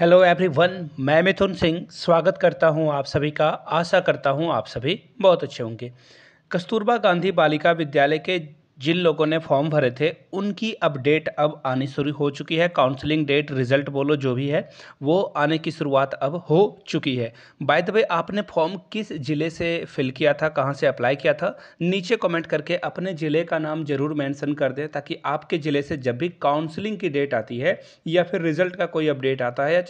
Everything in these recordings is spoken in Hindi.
हेलो एवरीवन मैं मिथुन सिंह स्वागत करता हूँ आप सभी का। आशा करता हूँ आप सभी बहुत अच्छे होंगे। कस्तूरबा गांधी बालिका विद्यालय के जिन लोगों ने फॉर्म भरे थे, उनकी अपडेट अब आनी शुरू हो चुकी है। काउंसलिंग डेट, रिज़ल्ट बोलो, जो भी है, वो आने की शुरुआत अब हो चुकी है। बाय द वे आपने फॉर्म किस ज़िले से फिल किया था, कहाँ से अप्लाई किया था, नीचे कमेंट करके अपने ज़िले का नाम ज़रूर मेंशन कर दें, ताकि आपके ज़िले से जब भी काउंसलिंग की डेट आती है, या फिर रिज़ल्ट का कोई अपडेट आता है, या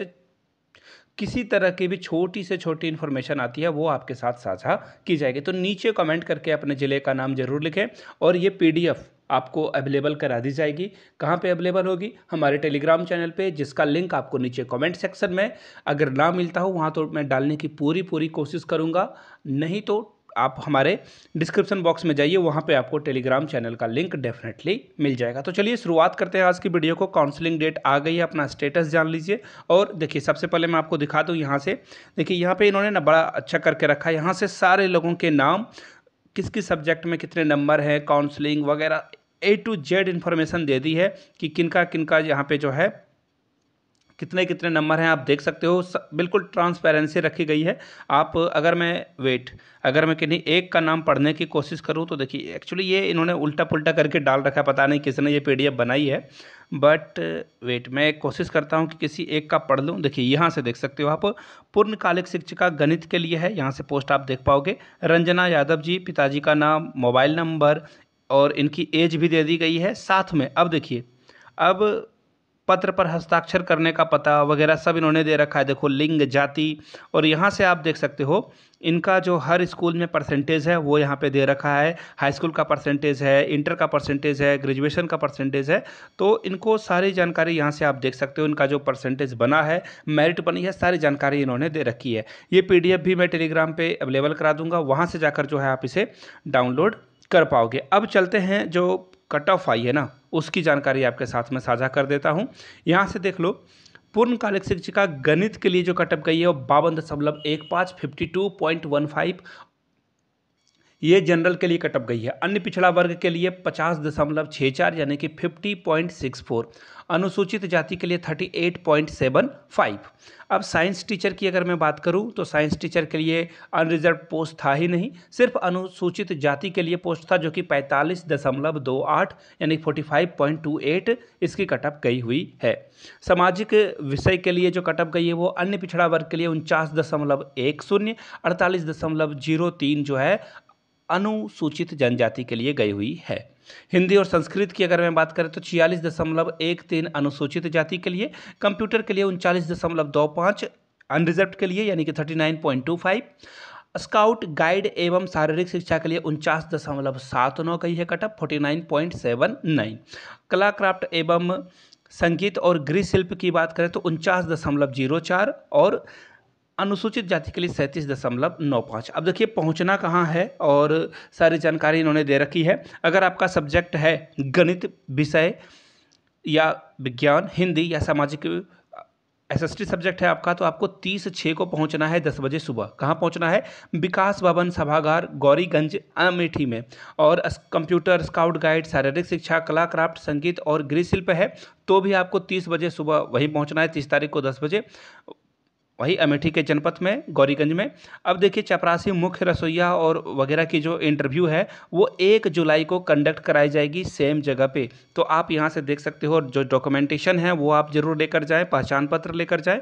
किसी तरह की भी छोटी से छोटी इन्फॉर्मेशन आती है, वो आपके साथ साझा की जाएगी। तो नीचे कमेंट करके अपने ज़िले का नाम ज़रूर लिखें और ये पीडीएफ आपको अवेलेबल करा दी जाएगी। कहाँ पे अवेलेबल होगी? हमारे टेलीग्राम चैनल पे, जिसका लिंक आपको नीचे कमेंट सेक्शन में। अगर ना मिलता हो, वहाँ तो मैं डालने की पूरी पूरी कोशिश करूँगा। नहीं तो आप हमारे डिस्क्रिप्शन बॉक्स में जाइए, वहाँ पे आपको टेलीग्राम चैनल का लिंक डेफिनेटली मिल जाएगा। तो चलिए, शुरुआत करते हैं आज की वीडियो को। काउंसलिंग डेट आ गई है, अपना स्टेटस जान लीजिए। और देखिए, सबसे पहले मैं आपको दिखा दूँ यहाँ से। देखिए, यहाँ पर इन्होंने ना बड़ा अच्छा करके रखा है। यहाँ से सारे लोगों के नाम, किस किस सब्जेक्ट में कितने नंबर हैं काउंसलिंग वगैरह ए टू जेड इन्फॉर्मेशन दे दी है कि किनका किनका यहाँ पे जो है कितने कितने नंबर हैं आप देख सकते हो। बिल्कुल ट्रांसपेरेंसी रखी गई है। आप, अगर मैं वेट अगर मैं किन्हीं एक का नाम पढ़ने की कोशिश करूँ तो देखिए एक्चुअली ये इन्होंने उल्टा पुल्टा करके डाल रखा है, पता नहीं किसने ये पीडीएफ बनाई है। बट वेट मैं कोशिश करता हूँ कि किसी एक का पढ़ लूँ। देखिए, यहाँ से देख सकते हो आप, पूर्णकालिक शिक्षिका गणित के लिए है। यहाँ से पोस्ट आप देख पाओगे। रंजना यादव जी, पिताजी का नाम मोबाइल नंबर और इनकी एज भी दे दी गई है साथ में। अब देखिए, अब पत्र पर हस्ताक्षर करने का पता वगैरह सब इन्होंने दे रखा है। देखो, लिंग, जाति और यहाँ से आप देख सकते हो, इनका जो हर स्कूल में परसेंटेज है, वो यहाँ पे दे रखा है। हाई स्कूल का परसेंटेज है इंटर का परसेंटेज है ग्रेजुएशन का परसेंटेज है। तो इनको सारी जानकारी यहाँ से आप देख सकते हो, इनका जो परसेंटेज बना है मेरिट बनी है, सारी जानकारी इन्होंने दे रखी है। ये पीडीएफ भी मैं टेलीग्राम पर अवेलेबल करा दूँगा, वहाँ से जाकर जो है आप इसे डाउनलोड कर पाओगे। अब चलते हैं जो कट ऑफ़ आई है ना, उसकी जानकारी आपके साथ में साझा कर देता हूँ। यहाँ से देख लो, पूर्णकालिक शिक्षिका गणित के लिए जो कटअप गई है वो बावन दशमलव एक पाँच fifty two point one five ये जनरल के लिए कटअप गई है। अन्य पिछड़ा वर्ग के लिए पचास दशमलव छः चार, यानी कि फिफ्टी पॉइंट सिक्स फोर अनुसूचित जाति के लिए thirty eight point seven five अब साइंस टीचर की अगर मैं बात करूँ तो साइंस टीचर के लिए अनरिजर्व पोस्ट था ही नहीं, सिर्फ़ अनुसूचित जाति के लिए पोस्ट था, जो कि पैंतालीस दशमलव दो आठ, यानी forty five point two eight इसकी कटअप गई हुई है। सामाजिक विषय के लिए जो कटअप गई है, वो अन्य पिछड़ा वर्ग के लिए उनचास दशमलव एक शून्य, अड़तालीस दशमलव ज़ीरो तीन जो है अनुसूचित जनजाति के लिए गई हुई है। हिंदी और संस्कृत की अगर मैं बात करें तो छियालीस दशमलव एक तीन अनुसूचित जाति के लिए, कंप्यूटर के लिए उनचालीस दशमलव दो पाँच अनरिजर्व के लिए यानी कि thirty nine point two five, scout, guide एवं शारीरिक शिक्षा के लिए उनचास दशमलव सात नौ कही है cutoff, forty nine point seven nine. कला क्राफ्ट एवं संगीत और गृह शिल्प की बात करें तो उनचास दशमलव ज़ीरो चार और अनुसूचित जाति के लिए सैंतीस दशमलव नौ पाँच। अब देखिए, पहुँचना कहाँ है और सारी जानकारी इन्होंने दे रखी है। अगर आपका सब्जेक्ट है गणित, विषय या विज्ञान, हिंदी या सामाजिक एस एस टी सब्जेक्ट है आपका तो आपको तीस छः को पहुँचना है दस बजे सुबह। कहाँ पहुँचना है? विकास भवन, सभागार, गौरीगंज, अमेठी में। और कंप्यूटर, स्काउट गाइड, शारीरिक शिक्षा कला क्राफ्ट संगीत और गृह शिल्प है तो भी आपको तीस बजे सुबह वहीं पहुँचना है, तीस तारीख को दस बजे। वही अमेठी के जनपद में, गौरीगंज में। अब देखिए, चपरासी मुख्य रसोईया और वगैरह की जो इंटरव्यू है, वो एक जुलाई को कंडक्ट कराई जाएगी सेम जगह पे। तो आप यहाँ से देख सकते हो जो डॉक्यूमेंटेशन है, वो आप ज़रूर लेकर जाएँ, पहचान पत्र लेकर जाएँ।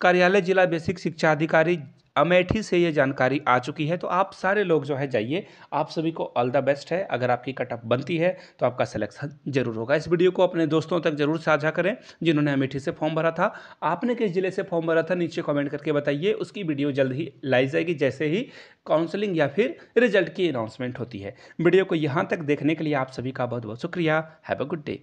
कार्यालय जिला बेसिक शिक्षा अधिकारी अमेठी से ये जानकारी आ चुकी है तो आप सारे लोग जो है जाइए। आप सभी को ऑल द बेस्ट है। अगर आपकी कटअप बनती है तो आपका सिलेक्शन ज़रूर होगा। इस वीडियो को अपने दोस्तों तक ज़रूर साझा करें, जिन्होंने अमेठी से फॉर्म भरा था। आपने किस ज़िले से फॉर्म भरा था, नीचे कॉमेंट करके बताइए। उसकी वीडियो जल्द ही लाई जाएगी, जैसे ही काउंसलिंग या फिर रिज़ल्ट की अनाउंसमेंट होती है। वीडियो को यहाँ तक देखने के लिए आप सभी का बहुत बहुत शुक्रिया। Have a good day